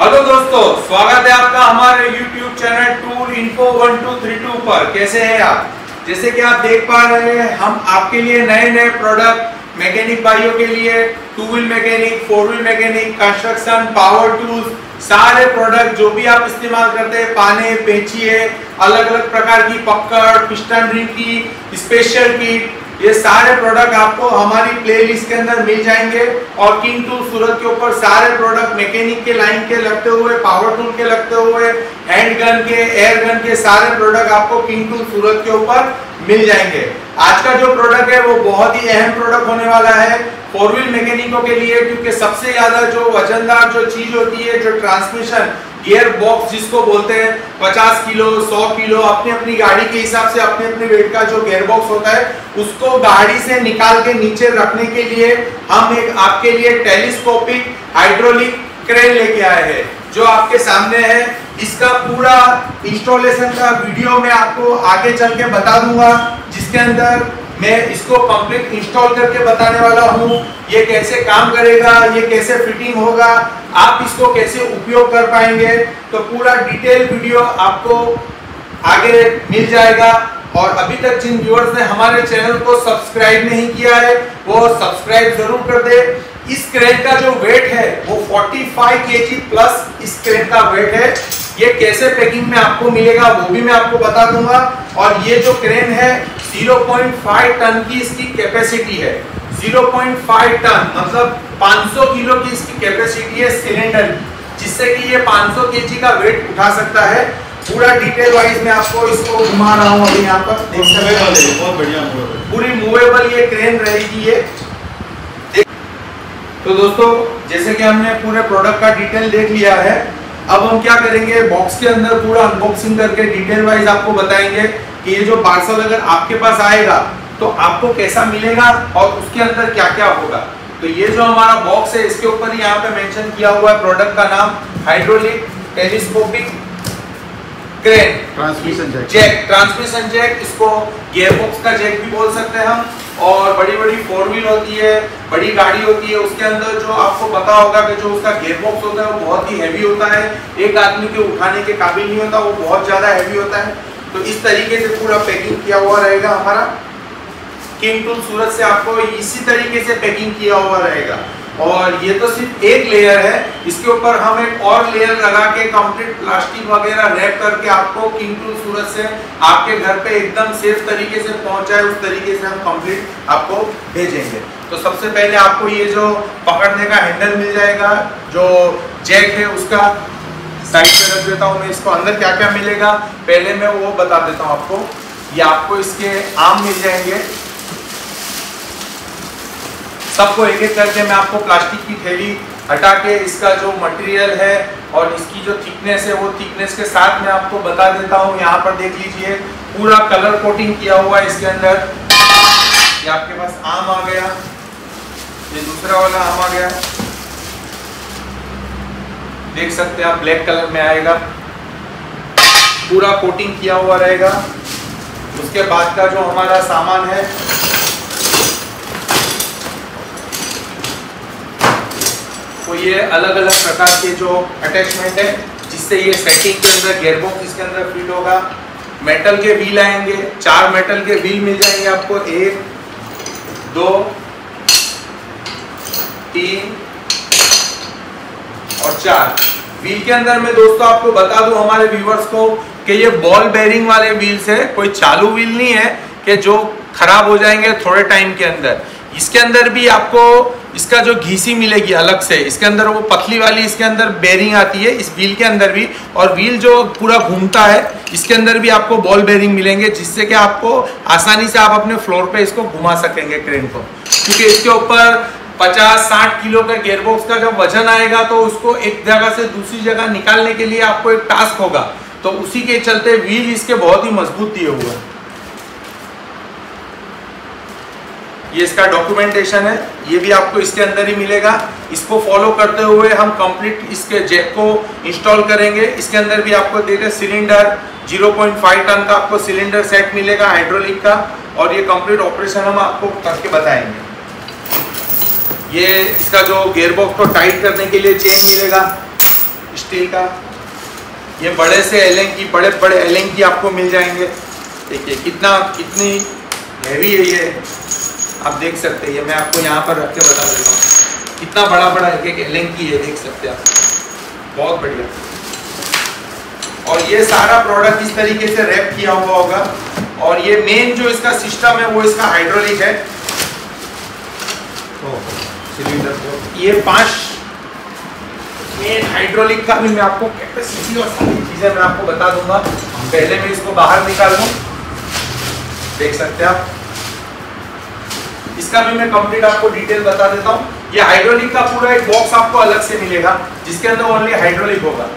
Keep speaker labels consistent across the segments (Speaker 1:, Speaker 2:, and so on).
Speaker 1: Hello दोस्तों, स्वागत है आपका हमारे YouTube channel tour info one two three two पर। कैसे हैं आप? जैसे कि आप देख पा रहे हैं, हम आपके लिए नए नए प्रोडक्ट मैकेनिक भाइयों के लिए two wheel mechanic four wheel mechanic construction power tools सारे प्रोडक्ट जो भी आप इस्तेमाल करते हैं, पाने, पेचिए अलग अलग प्रकार की पकड़ पिस्टन रिंग की स्पेशल किट ये सारे प्रोडक्ट आपको हमारी प्लेलिस्ट के अंदर मिल जाएँगे और किंग टूल सूरत के ऊपर सारे प्रोडक्ट मैकेनिक के लाइन के लगते हुए पावर टूल के लगते हुए हैंड गन के एयर गन के सारे प्रोडक्ट आपको किंग टूल सूरत के ऊपर मिल जाएँगे। आज का जो प्रोडक्ट है वो बहुत ही अहम प्रोडक्ट होने वाला है फोर व्हील मैकेनिकों के लिए, क्योंकि सबसे ज़्यादा जो वजनदार जो चीज़ होती है, जो ट्रांसमिशन गियर बॉक्स जिसको बोलते हैं 50 किलो 100 किलो, अपनी अपनी गाड़ी के हिसाब से, अपने अपने वेट का जो गियर बॉक्स होता है, उसको गाड़ी से निकाल के नीचे रखने के लिए हम एक आपके लिए टेलीस्कोपिक हाइड्रोलिक क्रेन लेके आए हैं, जो आपके सामने है। इसका पूरा इंस्टॉलेशन का वीडियो मैं आपको आगे चल के बता दूँगा, जिसके अंदर मैं इसको कंप्लीट इंस्टॉल करके बताने वाला हूँ। ये कैसे काम करेगा, ये कैसे फिटिंग होगा, आप इसको कैसे उपयोग कर पाएँगे? तो पूरा डिटेल वीडियो आपको आगे मिल जाएगा। और अभी तक जिन व्यूअर्स ने हमारे चैनल को सब्सक्राइब नहीं किया है, वो सब्सक्राइब ज़रूर कर दे। इस क्रेन का जो वेट है, वो 45 केजी प्लस इस क्रेन का वेट है। ये कैसे पैकिंग में आपको मिलेगा, वो भी मैं आपको बता दूँगा। और ये जो क्रेन है 0.5 टन की इसकी कैपेसिटी है। 0.5 टन मतलब 500 किलो की इसकी कैपेसिटी है सिलेंडर जिससे कि ये 500 केजी का वेट उठा सकता है। पूरा डिटेल वाइज मैं आपको इसको घुमा रहा हूँ अभी यहाँ पर। देख सकते हैं।
Speaker 2: बहुत बढ़िया
Speaker 1: पूरी मूवेबल ये क्रेन रहेगी ये। तो दोस्तों जैसे कि हमने पूरे प्रोडक्ट का डिटेल देख लिया है अब हम क्या करेंगे? बॉक्स के अंदर पूरा अनबॉक्सिंग करके डिटेल वाइज आपको बताएँगे। कि ये जो पार्सल अगर आपके पास आएगा तो आपको कैसा मिलेगा और उसके अंदर क्या क्या होगा? तो ये जो हमारा बॉक्स है इसके ऊपर ही यहाँ पे मेंशन किया हुआ है प्रोडक्ट का नाम hydraulic telescopic crane
Speaker 2: transmission jack
Speaker 1: jack transmission jack इसको गियरबॉक्स का जैक भी बोल सकते हैं हम। और बड़ी बड़ी फोर व्हील होती है बड़ी गाड़ी होती है उसके अंदर जो आपको पता होगा कि जो उसका गियरबॉक्स होता है वो बहुत ही हैवी होता है। एक आदमी के उठाने के काबिल नहीं होता वो बहुत ज़्यादा हैवी होता है। तो इस तरीके से पूरा पैकिंग किया हुआ रहेगा हमारा। किंग टूल सूरत से आपको इसी तरीके से पैकिंग किया हुआ रहेगा। और ये तो सिर्फ़ एक लेयर है। इसके ऊपर हम एक और लेयर लगा के कंप्लीट प्लास्टिक वगैरह रैप करके आपको किंग टूल सूरत से आपके घर पे एकदम सेफ़ तरीके से पहुँचाए उस तरीके से हम कंप्लीट आपको भेजेंगे। तो सबसे पहले आपको ये जो पकड़ने का हैंडल मिल जाएगा, जो जैक है, उसका साइड पे रख देता हूँ, मैं इसको अंदर क्या क्या मिलेगा, पहले मैं वो बता देता हूँ आपको, ये आपको इसके आम मिल जाएँगे। सबको एक एक करके मैं आपको प्लास्टिक की थैली हटा के इसका जो मटेरियल है और इसकी जो थिकनेस है, वो थिकनेस के साथ मैं आपको बता देता हूँ। यहाँ पर देख लीजिए, पूरा कलर कोटिंग किया हुआ है इसके अंदर। ये आपके पास आम आ गया, ये दूसरा वाला आम आ गया। देख सकते हैं आप ब्लैक कलर में आएगा। पूरा कोटिंग किया हुआ रहेगा। उसके बाद का जो हमारा सामान है तो ये अलग अलग प्रकार के जो अटैचमेंट है, जिससे ये सेटिंग के अंदर गेयरबॉक्स इसके अंदर फिट होगा। मेटल के व्हील आएँगे। चार मेटल के व्हील मिल जाएँगे आपको। एक, दो, तीन चार। व्हील के अंदर मैं दोस्तों आपको बता दूँ हमारे व्यूवर्स को कि ये बॉल बेरिंग वाले व्हील्स है, कोई चालू व्हील नहीं है कि जो खराब हो जाएँगे थोड़े टाइम के अंदर। इसके अंदर भी आपको इसका जो घीसी मिलेगी अलग से, इसके अंदर वो पतली वाली इसके अंदर बेरिंग आती है, इस व्हील के अंदर भी। और व्हील जो पूरा घूमता है, इसके अंदर भी आपको बॉल बेरिंग मिलेंगे, जिससे कि आपको आसानी से आप अपने फ्लोर पे इसको घुमा सकेंगे क्रेन को। क्योंकि इसके ऊपर 50-60 किलो का गेयरबॉक्स का जब वज़न आएगा तो उसको एक जगह से दूसरी जगह निकालने के लिए आपको एक टास्क होगा। तो उसी के चलते व्हील इसके बहुत ही मज़बूत दिए हुए हैं। ये इसका डॉक्यूमेंटेशन है, ये भी आपको इसके अंदर ही मिलेगा। इसको फॉलो करते हुए हम कंप्लीट इसके जैक को इंस्टॉल करेंगे। इसके अंदर भी आपको देगा सिलेंडर 0.5 टन का आपको सिलेंडर सेट मिलेगा हाइड्रोलिक का। और ये कंप्लीट ऑपरेशन हम आपको करके बताएँगे। ये इसका जो गियर बॉक्स को टाइट करने के लिए चेन मिलेगा स्टील का। ये बड़े से एलेंग की, बड़े बड़े एलेंग की आपको मिल जाएँगे। देखिए, कितना, कितनी हैवी है ये। आप देख सकते हैं, ये मैं आपको यहाँ पर रख के बता देता हूँ। कितना बड़ा बड़ा एक एक एलेंग की है देख सकते हैं आप। बहुत बढ़िया। और ये सारा प्रोडक्ट इस तरीके से रैप किया हुआ होगा। और ये मेन जो इसका सिस्टम है, वो इसका हाइड्रोलिक है। सिलेंडर को ये पाँच मेन हाइड्रोलिक का भी मैं आपको कैपेसिटी और सारी चीज़ें मैं आपको बता दूँगा पहले मैं इसको बाहर निकाल दूँ देख सकते हैं आप इसका भी मैं कंप्लीट आपको डिटेल बता देता हूँ ये हाइड्रोलिक का पूरा एक बॉक्स आपको अलग से मिलेगा जिसके अंदर ओनली हाइड्रोलिक होगा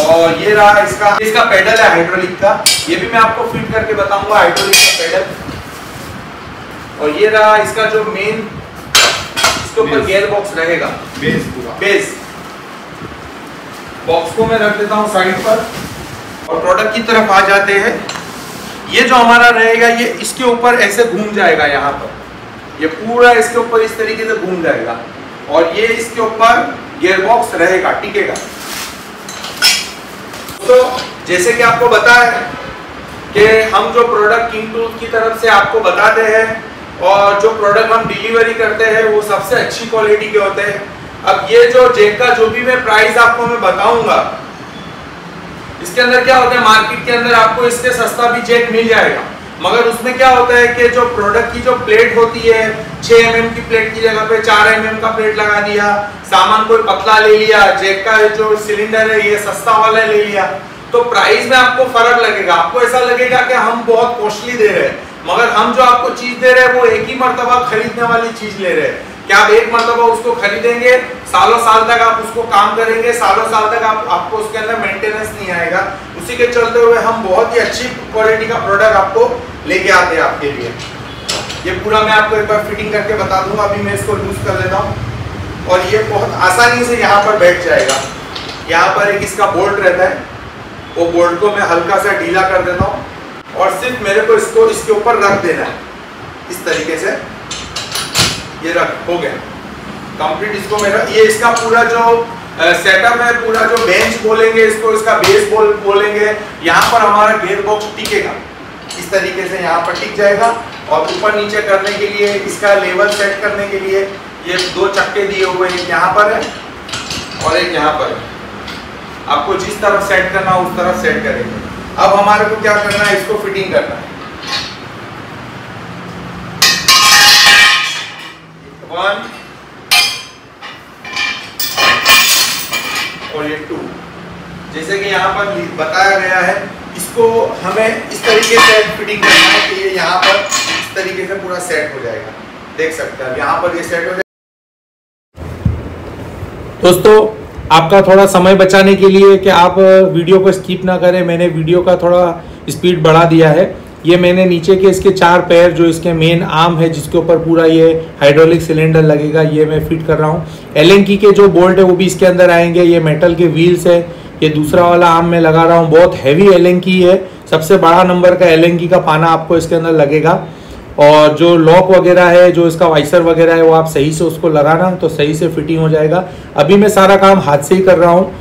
Speaker 1: और ये रहा इसका इसका पेडल है हाइड्रोलिक का ये भी मैं आपको फिट करके बताऊँगा हाइड्रोलिक का पेडल और ये रहा इसका जो मेन इसके ऊपर गियर बॉक्स रहेगा।
Speaker 2: बेस पूरा।
Speaker 1: बेस बॉक्स को मैं रख देता हूँ साइड पर। और प्रोडक्ट की तरफ़ आ जाते हैं। ये जो हमारा रहेगा ये इसके ऊपर ऐसे घूम जाएगा यहाँ पर। ये पूरा इसके ऊपर इस तरीके से घूम जाएगा। और ये इसके ऊपर गियर बॉक्स रहेगा टिकेगा। तो जैसे कि आपको बताया कि हम जो प्रोडक्ट किंग टूल की तरफ़ से आपको बताते हैं और जो प्रोडक्ट हम डिलीवरी करते हैं, वो सबसे अच्छी क्वालिटी के होते हैं। अब ये जो जेक का जो भी मैं प्राइस आपको मैं बताऊँगा, इसके अंदर क्या होता है? मार्केट के अंदर आपको इससे सस्ता भी जेक मिल जाएगा। मगर उसमें क्या होता है कि जो प्रोडक्ट की जो प्लेट होती है 6 एम की प्लेट की जगह पे 4 एम का प्लेट लगा दिया, सामान कोई पतला ले लिया जेक का जो सिलेंडर है, ये सस्ता वाला ले लिया तो प्राइस में आपको फ़र्क लगेगा। आपको ऐसा लगेगा कि हम बहुत कॉस्टली दे रहे हैं। मगर हम जो आपको चीज़ दे रहे हैं, वो एक ही मरतबा खरीदने वाली चीज़ ले रहे हैं। क्या आप एक मरतबा उसको खरीदेंगे? सालों साल तक आप उसको काम करेंगे, सालों साल तक आप, आपको उसके अंदर मेंटेनेंस नहीं आएगा। उसी के चलते हुए हम बहुत ही अच्छी क्वालिटी का प्रोडक्ट आपको लेके आते हैं आपके लिए। ये पूरा मैं आपको एक बार फिटिंग करके बता दूँगा, अभी मैं इसको लूज कर लेता हूँ। और ये बहुत आसानी से यहाँ पर बैठ जाएगा। यहाँ पर एक इसका बोल्ट रहता है। वो बोल्ट को मैं हल्का सा ढीला कर देता हूँ। और सिर्फ़ मेरे को इसको, इसके ऊपर रख देना है। इस तरीके से ये रख, हो गया। कंप्लीट इसको मेरा, ये इसका पूरा जो सेटअप है, पूरा जो बेंच बोलेंगे इसको, इसका बेस बोल, बोलेंगे, यहाँ पर हमारा गेयर बॉक्स टिकेगा। इस तरीके से यहाँ पर टिक जाएगा और ऊपर नीचे करने के लिए, इसका लेवल सेट करने के लिए ये दो चक्के दिए हुए हैं। यहाँ पर है और एक यहाँ पर है। आपको जिस तरफ़ सेट करना उस तरफ़ सेट करेंगे। अब हमारे को क्या करना है? इसको फिटिंग करना है। वन और ये टू जैसे कि यहाँ पर बताया गया है, इसको हमें इस तरीके से फिटिंग करना है कि ये यहाँ पर इस तरीके से पूरा सेट हो जाएगा। देख सकते हैं यहाँ पर ये सेट हो जाएगा
Speaker 3: दोस्तों आपका थोड़ा समय बचाने के लिए कि आप वीडियो को स्किप ना करें। मैंने वीडियो का थोड़ा स्पीड बढ़ा दिया है। ये मैंने नीचे के इसके चार पैर, जो इसके मेन आर्म है, जिसके ऊपर पूरा ये हाइड्रोलिक सिलेंडर लगेगा, ये मैं फिट कर रहा हूँ। एल के जो बोल्ट है, वो भी इसके अंदर आएँगे। ये मेटल के व्हील्स है। ये दूसरा वाला आर्म मैं लगा रहा हूँ। बहुत हैवी एल है। सबसे बड़ा नंबर का एल का पाना आपको इसके अंदर लगेगा। और जो लॉक वगैरह है, जो इसका वाइसर वगैरह है, वो आप सही से उसको लगाना तो सही से फिटिंग हो जाएगा। अभी मैं सारा काम हाथ से ही कर रहा हूँ।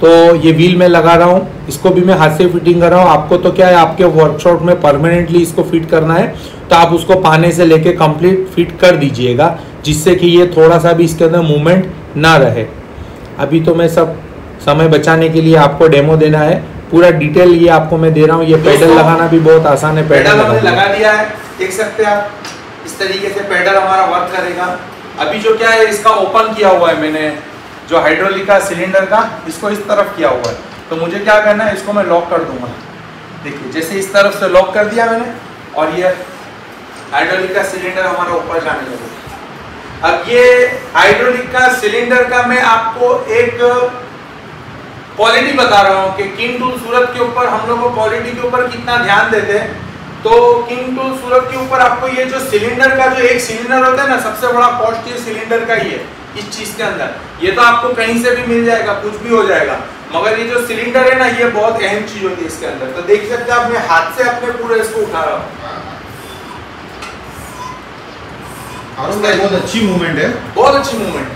Speaker 3: तो ये व्हील में लगा रहा हूँ। इसको भी मैं हाथ से फिटिंग कर रहा हूँ। आपको तो क्या है, आपके वर्कशॉप में परमानेंटली इसको फिट करना है तो आप उसको पाने से लेके कंप्लीट फिट कर दीजिएगा, जिससे कि ये थोड़ा सा भी इसके अंदर मूवमेंट ना रहे। अभी तो मैं सब समय बचाने के लिए आपको डेमो देना है। पूरा डिटेल ये आपको मैं दे रहा हूँ ये पेडल लगाना भी बहुत आसान है
Speaker 1: पेडल हमने लगा दिया है देख सकते हैं आप इस तरीके से पेडल हमारा वर्क करेगा। अभी जो क्या है इसका ओपन किया हुआ है मैंने जो हाइड्रोलिक का सिलेंडर का इसको इस तरफ़ किया हुआ है। तो मुझे क्या करना है इसको मैं लॉक कर दूँगा। देखिए जैसे इस तरफ़ से लॉक कर दिया मैंने और ये हाइड्रोलिक का सिलेंडर हमारा ऊपर जाने लगा। अब ये हाइड्रोलिक का सिलेंडर का मैं आपको एक क्वालिटी बता रहा हूँ कि किंग टूल सूरत के ऊपर हम लोग क्वालिटी के ऊपर कितना ध्यान देते हैं। तो किंग टूल सूरत के ऊपर आपको ये जो सिलेंडर का जो एक सिलेंडर होता है ना सबसे बड़ा कॉस्ट ये सिलेंडर का ही है इस चीज़ के अंदर। ये तो आपको कहीं से भी मिल जाएगा कुछ भी हो जाएगा। मगर ये जो सिलेंडर है ना ये बहुत अहम चीज़ होती है इसके अंदर। तो देख सकते हैं आप मैं हाथ से अपने पूरे इसको उठा रहा हूँ।
Speaker 2: बहुत अच्छी मूवमेंट है।
Speaker 1: बहुत अच्छी मूवमेंट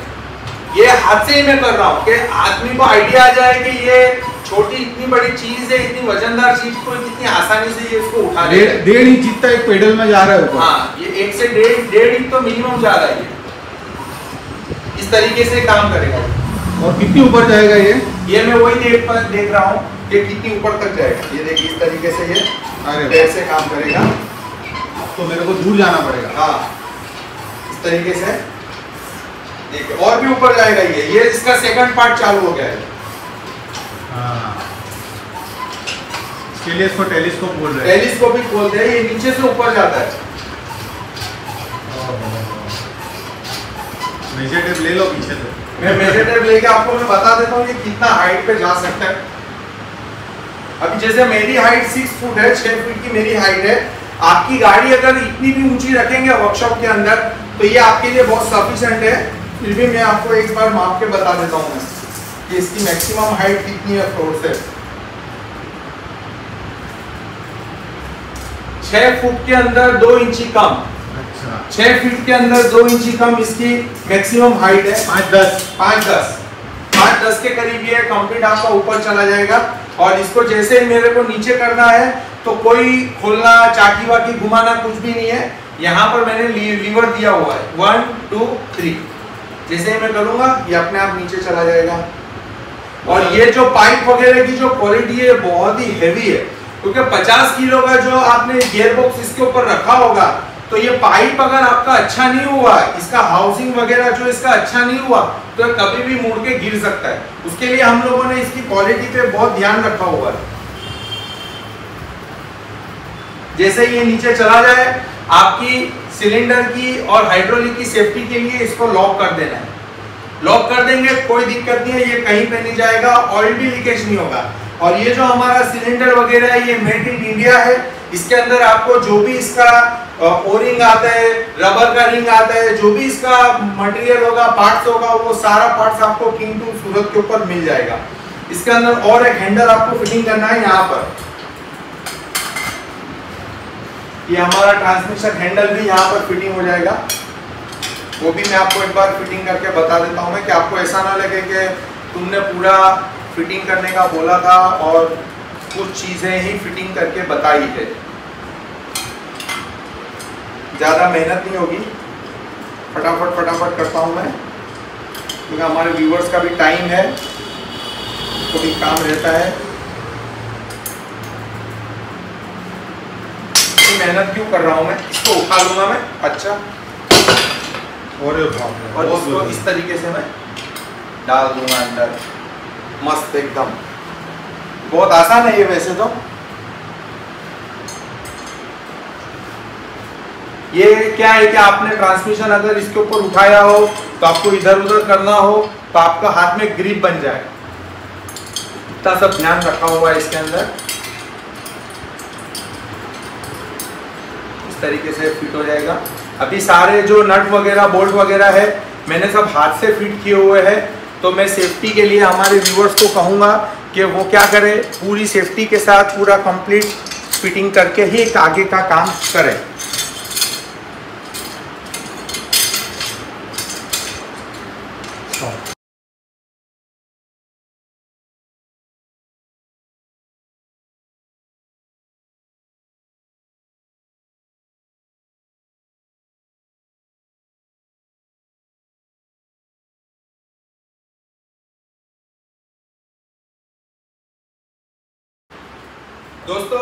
Speaker 1: ये हाथ से ही मैं कर रहा हूँ कि आदमी को आइडिया आ जाए कि ये छोटी इतनी बड़ी चीज़ है इतनी वजनदार चीज़ को कितनी आसानी से ये इसको उठा ले
Speaker 2: डेढ़ इंच जितना एक पेडल में जा रहा है ऊपर।
Speaker 1: हाँ ये एक से डेढ़ डेढ़ इंच तो मिनिमम जा रहा है। ये इस तरीके से काम करेगा
Speaker 2: और कितनी ऊपर जाएगा ये?
Speaker 1: ये मैं वही देख पर देख रहा हूँ कि कितनी ऊपर तक जाएगा। ये देखिए इस तरीके से ये
Speaker 2: अरे
Speaker 1: पैर से काम करेगा।
Speaker 2: तो मेरे को दूर जाना पड़ेगा।
Speaker 1: हाँ इस तरीके से देखिए और भी ऊपर जाएगा ये। ये इसका सेकंड पार्ट चालू हो गया है।
Speaker 2: हाँ। इसके लिए इसको टेलीस्कोप बोल रहे हैं।
Speaker 1: टेलीस्कोपिक बोलते हैं ये नीचे से ऊपर जाता है।
Speaker 2: मेजर टेप ले लो पीछे से।
Speaker 1: मैं मेजर टेप लेके आपको मैं बता देता हूँ कि कितना हाइट पे जा सकता है। अभी जैसे मेरी हाइट सिक्स फुट है छह फुट की मेरी हाइट है। आपकी गाड़ी अगर इतनी भी ऊँची रखेंगे वर्कशॉप के अंदर तो ये आपके लिए बहुत सफिशिएंट है। फिर भी मैं आपको एक बार माप के बता देता हूँ कि इसकी मैक्सिमम हाइट कितनी है फ्लोर से? छह फुट के अंदर दो इंची कम।
Speaker 2: अच्छा।
Speaker 1: छह फीट के अंदर दो इंची कम इसकी मैक्सिमम हाइट है।
Speaker 2: पाँच दस।
Speaker 1: पाँच दस। पाँच दस के करीब ये कंप्लीट आपका ऊपर चला जाएगा। और इसको जैसे ही मेरे को नीचे करना है तो कोई खोलना चाकी वाकी घुमाना कुछ भी नहीं है। यहाँ पर मैंने लीवर दिया हुआ है। वन टू थ्री जैसे ही मैं करूँगा, ये अपने आप नीचे चला जाएगा। और ये जो पाइप वगैरह की जो क्वालिटी है बहुत ही हैवी है। क्योंकि 50 किलो का जो आपने गियर बॉक्स इसके ऊपर रखा होगा तो ये पाइप अगर आपका अच्छा नहीं हुआ, इसका हाउसिंग वगैरह जो इसका अच्छा नहीं हुआ तो कभी भी मुड़ के गिर सकता है। उसके लिए हम लोगों ने इसकी क्वालिटी पे बहुत ध्यान रखा हुआ है। जैसे ये नीचे चला जाए आपकी सिलेंडर की और हाइड्रोलिक की सेफ्टी के लिए इसको लॉक कर देना है। लॉक कर देंगे, कोई दिक्कत नहीं है, ये कहीं पे नहीं जाएगा, ऑयल भी लीकेज नहीं होगा। और ये जो हमारा सिलेंडर वगैरह है, ये मेड इन इंडिया है, इसके अंदर आपको जो भी इसका ओरिंग आता है, रबर का रिंग आता है, जो भी इसका मटेरियल होगा पार्ट्स होगा, वो सारा पार्ट्स आपको किंग टू सूरत के ऊपर मिल जाएगा। इसके अंदर और एक हैंडल आपको फिटिंग करना है यहाँ पर। ये हमारा ट्रांसमिशन हैंडल भी यहाँ पर फिटिंग हो जाएगा। वो भी मैं आपको एक बार फिटिंग करके बता देता हूँ मैं कि आपको ऐसा ना लगे कि तुमने पूरा फिटिंग करने का बोला था और कुछ चीज़ें ही फिटिंग करके बताई है। ज़्यादा मेहनत नहीं होगी। फटाफट फटाफट करता हूँ मैं। क्योंकि हमारे व्यूवर्स का भी टाइम है। तो भी काम रहता है। इतनी मेहनत क्यों कर रहा हूँ मैं? इसको उठा लूँगा मैं। अच्छा।
Speaker 2: और
Speaker 1: और इसको इस तरीके से मैं डाल दूँगा अंदर। मस्त एकदम। बहुत आसान है ये वैसे तो। ये क्या है कि आपने ट्रांसमिशन अगर इसके ऊपर उठाया हो तो आपको इधर उधर करना हो तो आपका हाथ में ग्रिप बन जाए। इतना सब ध्यान रखा हुआ है इसके अंदर। तरीके से फिट हो जाएगा। अभी सारे जो नट वगैरह बोल्ट वगैरह है, मैंने सब हाथ से फिट किए हुए हैं। तो मैं सेफ्टी के लिए हमारे व्यूवर्स को कहूँगा कि वो क्या करें, पूरी सेफ्टी के साथ पूरा कंप्लीट फिटिंग करके ही आगे का काम करें दोस्तों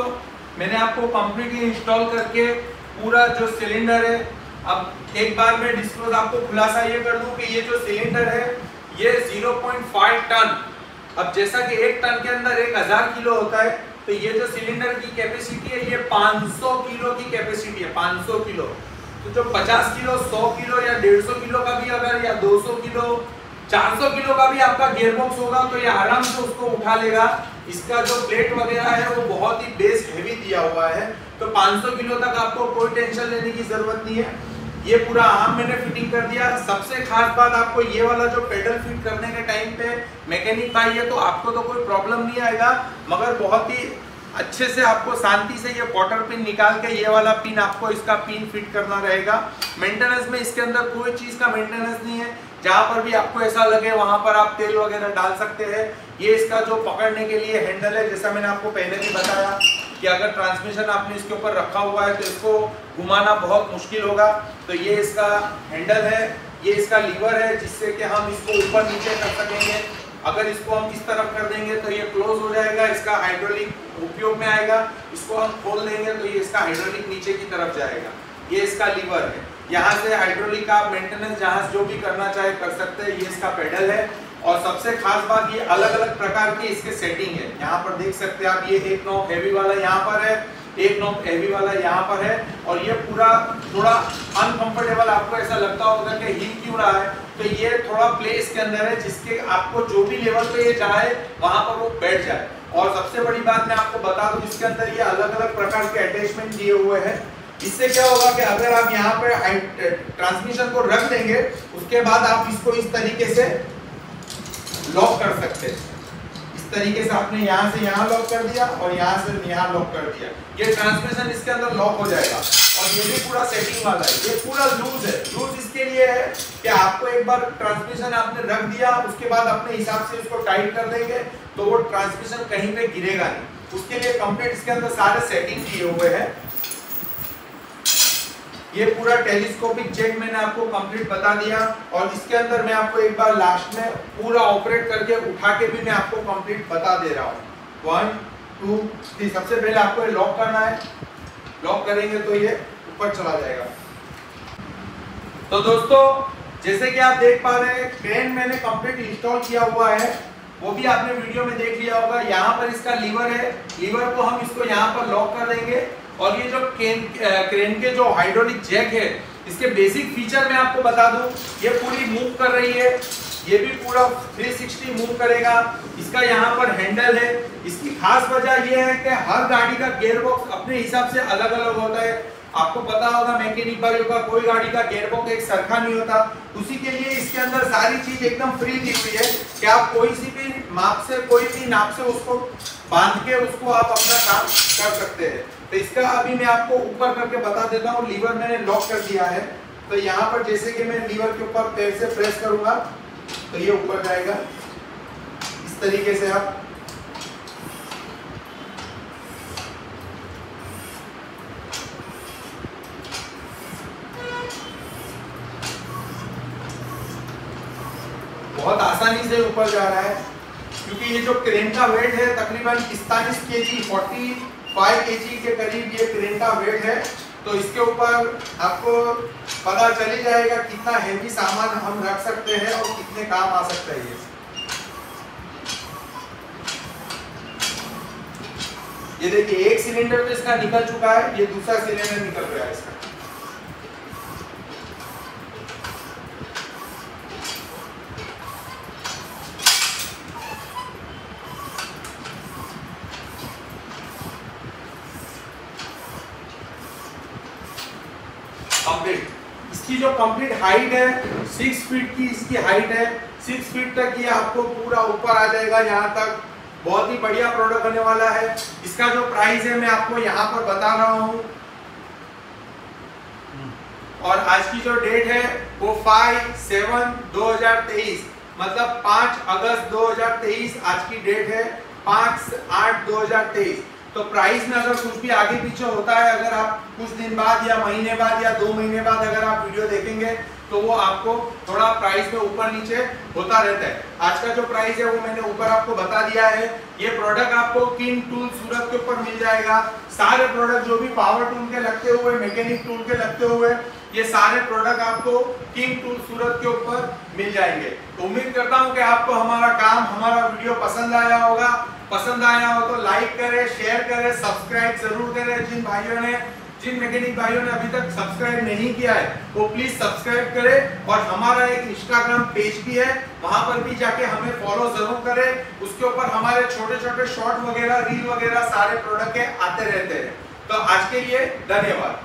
Speaker 1: मैंने आपको कंप्लीटली इंस्टॉल करके पूरा जो सिलेंडर है, अब एक बार मैं डिस्क्लोज आपको खुलासा ये कर दूँ कि ये जो सिलेंडर है, ये 0.5 टन अब जैसा कि एक टन के अंदर एक हज़ार किलो होता है तो ये जो सिलेंडर की कैपेसिटी है, ये 500 किलो की कैपेसिटी है 500 किलो। तो जो 50 किलो 100 किलो या 150 किलो का भी अगर, या 200 किलो 400 किलो का भी आपका गियरबॉक्स होगा तो ये आराम से उसको उठा लेगा। इसका जो प्लेट वगैरह है, वो बहुत ही बेस हेवी दिया हुआ है। तो 500 किलो तक आपको कोई टेंशन लेने की ज़रूरत नहीं है। ये पूरा आम मैंने फिटिंग कर दिया। सबसे खास बात आपको ये वाला जो पेडल फिट करने के टाइम पे मैकेनिक भाई है तो आपको तो कोई प्रॉब्लम नहीं आएगा। मगर बहुत ही अच्छे से आपको शांति से ये क्वार्टर पिन निकाल के ये वाला पिन आपको इसका पिन फिट करना रहेगा। मेंटेनेंस में इसके अंदर कोई चीज़ का मेंटेनेंस नहीं है। जहाँ पर भी आपको ऐसा लगे, वहाँ पर आप तेल वगैरह डाल सकते हैं। ये इसका जो पकड़ने के लिए हैंडल है, जैसा मैंने आपको पहले भी बताया कि अगर ट्रांसमिशन आपने इसके ऊपर रखा हुआ है तो इसको घुमाना बहुत मुश्किल होगा। तो ये इसका हैंडल है, ये इसका लीवर है, जिससे कि हम इसको ऊपर नीचे कर सकेंगे। अगर इसको हम इस तरफ़ कर देंगे तो ये क्लोज हो जाएगा, इसका हाइड्रोलिक उपयोग में आएगा। इसको हम खोल देंगे तो ये इसका हाइड्रोलिक नीचे की तरफ़ जाएगा। ये इसका लीवर है। यहाँ से हाइड्रोलिक का मेंटेनेंस जहाँ जो भी करना चाहे कर सकते हैं, ये इसका पेडल है। और सबसे खास बात, ये अलग अलग प्रकार की इसके सेटिंग है। यहाँ पर देख सकते हैं आप, ये एक नॉब हैवी वाला यहाँ पर है, एक नॉब हैवी वाला यहाँ पर है। और ये पूरा, थोड़ा अनकंफर्टेबल आपको ऐसा लगता होगा कि हिल क्यों रहा है। तो ये थोड़ा प्लेस के अंदर है, जिसके आपको जो भी लेवल पे ये जाए वहाँ पर वो बैठ जाए। और सबसे बड़ी बात मैं आपको बता दूँ, इसके अंदर ये अलग अलग प्रकार के अटैचमेंट दिए हुए हैं। इससे क्या होगा कि अगर आप यहाँ पे ट्रांसमिशन को रख देंगे, उसके बाद आप इसको इस तरीके से लॉक कर सकते हैं। इस तरीके से आपने यहाँ से यहाँ लॉक कर दिया और यहाँ से यहाँ लॉक कर दिया। ये ट्रांसमिशन इसके अंदर लॉक हो जाएगा। और ये भी पूरा सेटिंग वाला है। ये पूरा लूज है। लूज इसके लिए है कि आपको एक बार ट्रांसमिशन आपने रख दिया, उसके बाद अपने हिसाब से इसको टाइट कर देंगे तो वो ट्रांसमिशन कहीं पे गिरेगा नहीं। उसके लिए कंप्लीट इसके अंदर सारे सेटिंग किए हुए हैं। ये पूरा टेलीस्कोपिक जेट मैंने आपको कंप्लीट बता दिया और इसके अंदर मैं आपको एक बार लास्ट में पूरा ऑपरेट करके उठा के भी मैं आपको कंप्लीट बता दे रहा हूँ। वन टू थ्री सबसे पहले आपको लॉक करना है। लॉक करेंगे तो ये ऊपर चला जाएगा। तो दोस्तों, जैसे कि आप देख पा रहे हैं क्रेन मैंने कंप्लीट इंस्टॉल किया हुआ है। वो भी आपने वीडियो में देख लिया होगा। यहाँ पर इसका लीवर है। लीवर को हम इसको यहाँ पर लॉक कर देंगे। और ये जो क्रेन क्रेन के जो हाइड्रोलिक जैक है, इसके बेसिक फीचर मैं आपको बता दूँ, ये पूरी मूव कर रही है, ये भी पूरा 360 मूव करेगा। इसका यहाँ पर हैंडल है। इसकी खास वजह ये है कि हर गाड़ी का गेयर बॉक्स अपने हिसाब से अलग अलग होता है। आपको पता होगा मैकेनिक भाइयों का, कोई गाड़ी का गेयर बॉक्स एक सरखा नहीं होता। उसी के लिए इसके अंदर सारी चीज़ एकदम फ्री दी हुई है कि आप कोई सी भी माप से, कोई भी नाप से उसको बाँध के उसको आप अपना काम कर सकते हैं। तो इसका अभी मैं आपको ऊपर करके बता देता हूँ, लीवर मैंने लॉक कर दिया है। तो यहाँ पर जैसे कि मैं लीवर के ऊपर पैर से प्रेस करूँगा तो ये ऊपर जाएगा। इस तरीके से आप बहुत आसानी से ऊपर जा रहा है, क्योंकि ये जो क्रेन का वेट है, तकरीबन पिस्तालीस के जी फोर्टी फाइव के के करीब ये क्रेन वेट है तो इसके ऊपर आपको पता चली जाएगा कितना हेवी सामान हम रख सकते हैं और कितने काम आ सकते हैं ये। देखिए, एक सिलेंडर तो इसका निकल चुका है, ये दूसरा सिलेंडर निकल रहा है इसका कंप्लीट इसकी जो कंप्लीट हाइट है सिक्स फीट की इसकी हाइट है सिक्स फीट तक ये आपको पूरा ऊपर आ जाएगा, यहाँ तक बहुत ही बढ़िया प्रोडक्ट होने वाला है। इसका जो प्राइस है, मैं आपको यहाँ पर बता रहा हूँ। और आज की जो डेट है, वो फाइव सेवन दो हज़ार तेईस मतलब पाँच अगस्त 2023 आज की डेट है, पाँच आठ 2023 तो प्राइस में अगर कुछ भी आगे पीछे होता है, अगर आप कुछ दिन बाद या महीने बाद या दो महीने बाद अगर आप वीडियो देखेंगे तो वो आपको थोड़ा प्राइस में ऊपर नीचे होता रहता है। आज का जो प्राइस है, वो मैंने ऊपर आपको बता दिया है। ये प्रोडक्ट आपको किंग टूल सूरत के ऊपर मिल जाएगा। सारे प्रोडक्ट जो भी पावर टूल के लगते हुए मैकेनिक टूल के लगते हुए, ये सारे प्रोडक्ट आपको किंग टूल सूरत के ऊपर मिल जाएँगे। तो उम्मीद करता हूँ कि आपको हमारा काम, हमारा वीडियो पसंद आया होगा। पसंद आया हो तो लाइक करें शेयर करें सब्सक्राइब ज़रूर करें जिन भाइयों ने, जिन मैकेनिक भाइयों ने अभी तक सब्सक्राइब नहीं किया है वो प्लीज़ सब्सक्राइब करें और हमारा एक इंस्टाग्राम पेज भी है, वहाँ पर भी जाके हमें फॉलो ज़रूर करें। उसके ऊपर हमारे छोटे छोटे शॉर्ट वगैरह रील वगैरह सारे प्रोडक्ट आते रहते हैं। तो आज के लिए धन्यवाद।